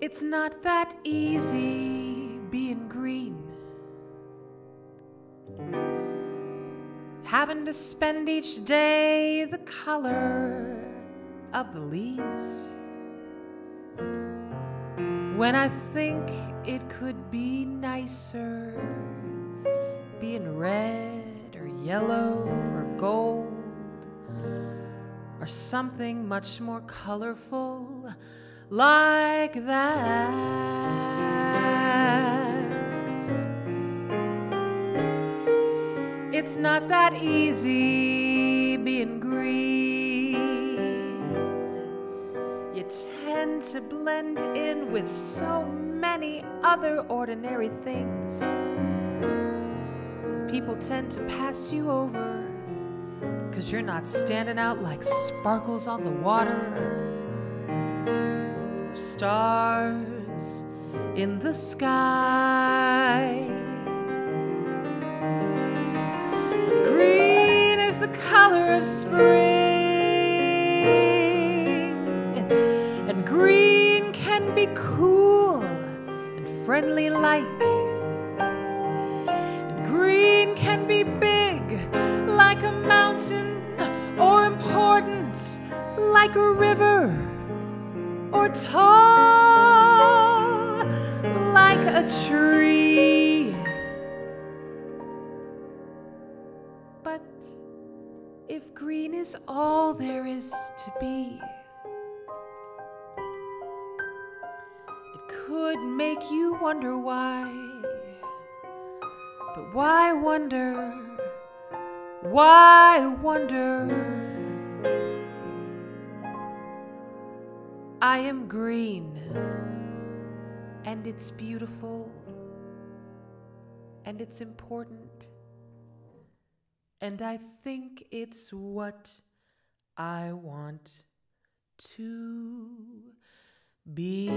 It's not that easy being green. Having to spend each day the color of the leaves. When I think it could be nicer being red or yellow or gold or something much more colorful like that. It's not that easy being green. You tend to blend in with so many other ordinary things. People tend to pass you over because you're not standing out like sparkles on the water stars in the sky. Green is the color of spring, and green can be cool and friendly like. And green can be big like a mountain or important like a river or tall like a tree. But if green is all there is to be, it could make you wonder why. But why wonder? Why wonder? I am green, and it's beautiful, and it's important, and I think it's what I want to be.